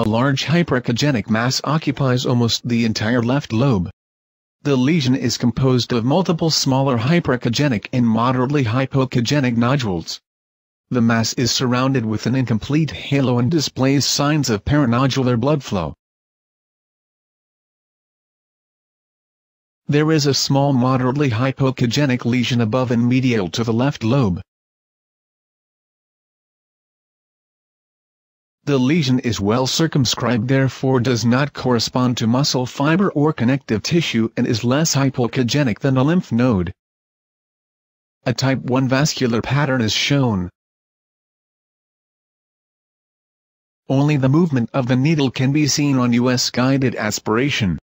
A large hyperechogenic mass occupies almost the entire left lobe. The lesion is composed of multiple smaller hyperechogenic and moderately hypoechogenic nodules. The mass is surrounded with an incomplete halo and displays signs of perinodular blood flow. There is a small moderately hypoechogenic lesion above and medial to the left lobe. The lesion is well circumscribed therefore does not correspond to muscle fiber or connective tissue and is less hypoechogenic than a lymph node. A type 1 vascular pattern is shown. Only the movement of the needle can be seen on US guided aspiration.